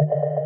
you